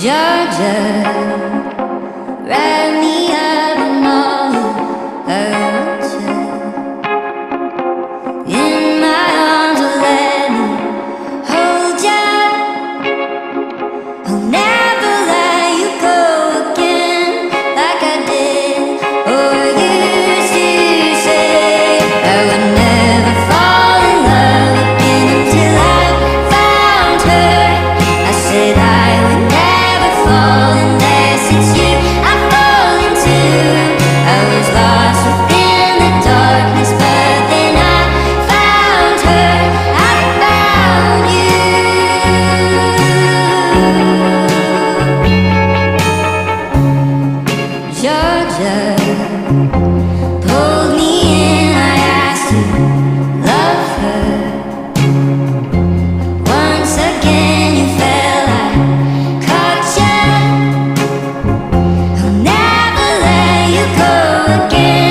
Georgia, wrap me all I want you. In my arms, let me hold you. I'll never let you go again, like I did or used to say. I would never fall in love again until I found her. I said again,